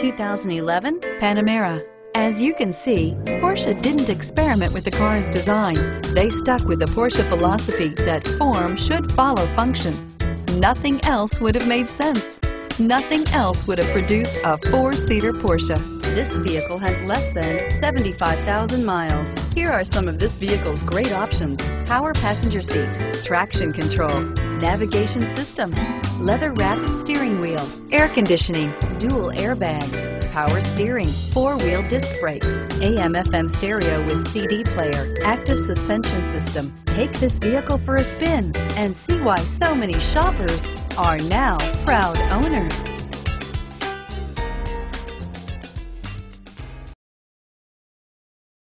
2011 Panamera. As you can see, Porsche didn't experiment with the car's design. They stuck with the Porsche philosophy that form should follow function. Nothing else would have made sense. Nothing else would have produced a four-seater Porsche. This vehicle has less than 75,000 miles. Here are some of this vehicle's great options. Power passenger seat, traction control, navigation system, leather-wrapped steering wheel, air conditioning, dual airbags, power steering, four-wheel disc brakes, AM FM stereo with CD player, active suspension system. Take this vehicle for a spin and see why so many shoppers are now proud owners.